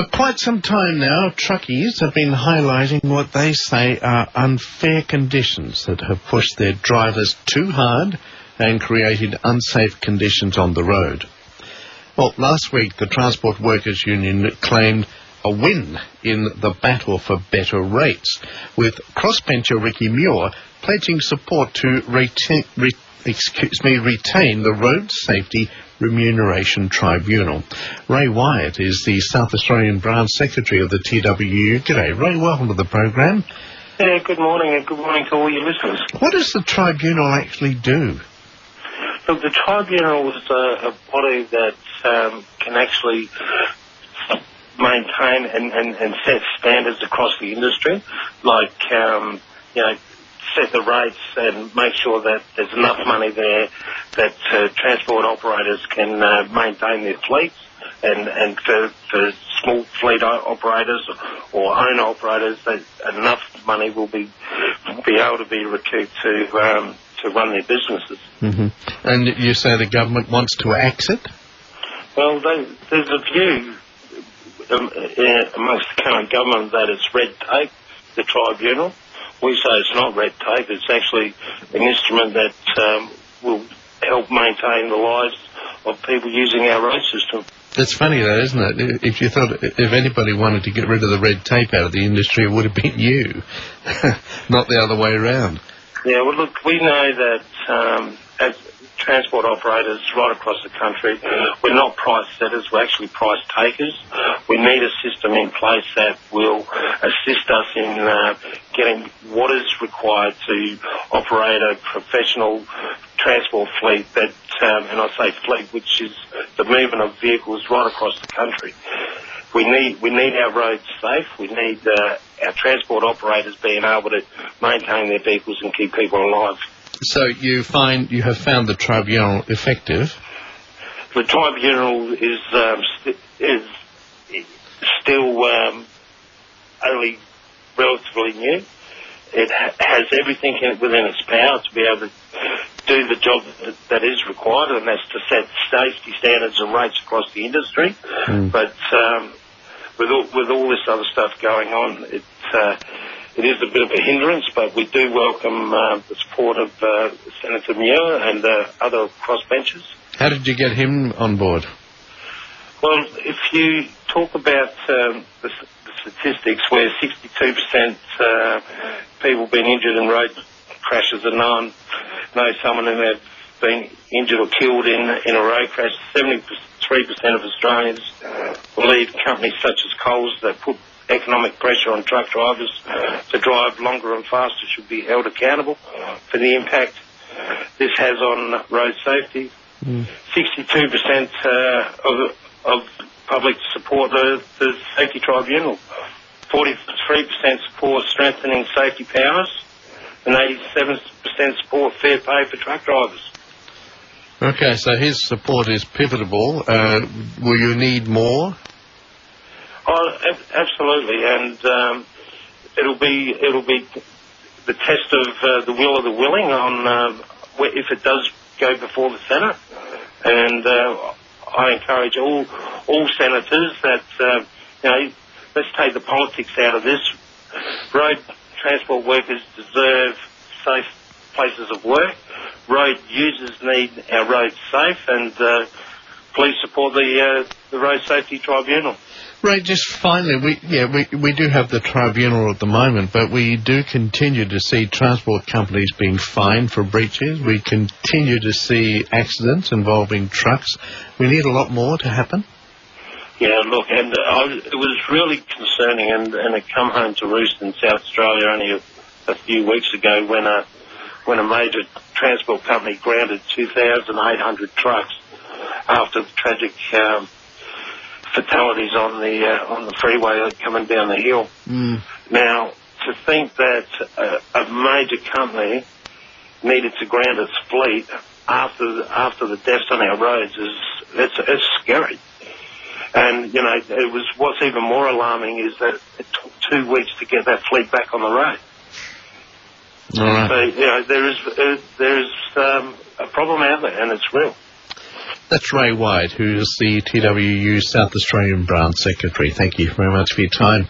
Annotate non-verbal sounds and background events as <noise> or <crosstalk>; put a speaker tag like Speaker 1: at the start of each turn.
Speaker 1: For quite some time now, truckies have been highlighting what they say are unfair conditions that have pushed their drivers too hard and created unsafe conditions on the road. Well, last week the Transport Workers Union claimed a win in the battle for better rates, with crossbencher Ricky Muir pledging support to retain, re, excuse me, retain the Road Safety Remuneration Tribunal. Ray Wyatt is the South Australian branch secretary of the TWU. G'day, Ray. Welcome to the program.
Speaker 2: Yeah, good morning, and good morning to all your listeners.
Speaker 1: What does the tribunal actually do?
Speaker 2: Look, the tribunal is a, a body that um, can actually maintain and, and, and, set standards across the industry, like um, you know set the rates and make sure that there's enough money there that uh, transport operators can uh, maintain their fleets and, and for, for small fleet operators or owner operators that enough money will be be able to be recouped to um, to run their businesses.
Speaker 1: Mm-hmm. And you say the government wants to exit?
Speaker 2: Well, they, there's a view um, amongst the current government that it's red tape, the tribunal, we say it's not red tape, it's actually an instrument that um, will help maintain the lives of people using our road system.
Speaker 1: It's funny though, isn't it? If you thought, if anybody wanted to get rid of the red tape out of the industry, it would have been you, <laughs> not the other way around.
Speaker 2: Yeah, well look, we know that um, as transport operators right across the country. We're not price setters, we're actually price takers. We need a system in place that will assist us in uh, getting what is required to operate a professional transport fleet that, um, and I say fleet, which is the movement of vehicles right across the country. We need we need our roads safe. We need uh, our transport operators being able to maintain their vehicles and keep people alive.
Speaker 1: So you find you have found the tribunal effective?
Speaker 2: The tribunal is um, st- is still um, only relatively new. It has everything in, within its power to be able to do the job that, that is required, and that's to set safety standards and rates across the industry. Mm. But um, with all, with all this other stuff going on, it uh, it is a bit of a hindrance, but we do welcome uh, the support of uh, Senator Muir and uh, other crossbenchers.
Speaker 1: How did you get him on board?
Speaker 2: Well, if you talk about um, the, the, statistics where 62% uh, people being injured in road crashes are known, know someone who have been injured or killed in, in a road crash, 73% of Australians believe companies such as Coles that put economic pressure on truck drivers to drive longer and faster should be held accountable for the impact this has on road safety. Mm. 62% uh, of, of public support the, the safety tribunal. 43% support strengthening safety powers and 87% support fair pay for truck drivers.
Speaker 1: Okay, so his support is pivotal. Uh, will you need more?
Speaker 2: Oh, absolutely, and um, it'll be it'll be the test of uh, the will of the willing on uh, if it does go before the Senate, and uh, I encourage all all senators that uh, you know let's take the politics out of this. Road transport workers deserve safe places of work. Road users need our roads safe, and uh, please support the uh, the Road Safety Tribunal.
Speaker 1: Right, just finally, we yeah we we do have the tribunal at the moment, but we do continue to see transport companies being fined for breaches. We continue to see accidents involving trucks. We need a lot more to happen.
Speaker 2: Yeah, look, and I, it was really concerning, and and it come home to roost in South Australia only a, a few weeks ago when a when a major transport company grounded 2,800 trucks after the tragic. Um, fatalities on the uh, on the freeway coming down the hill. Mm. Now, to think that a, a, major company needed to ground its fleet after after the deaths on our roads is it's, it's scary. And you know, it was what's even more alarming is that it took two weeks to get that fleet back on the road.
Speaker 1: All right.
Speaker 2: So you know, there is uh, there is um, a problem out there, and it's real.
Speaker 1: That's Ray Wyatt, who's the TWU South Australian Branch Secretary. Thank you very much for your time.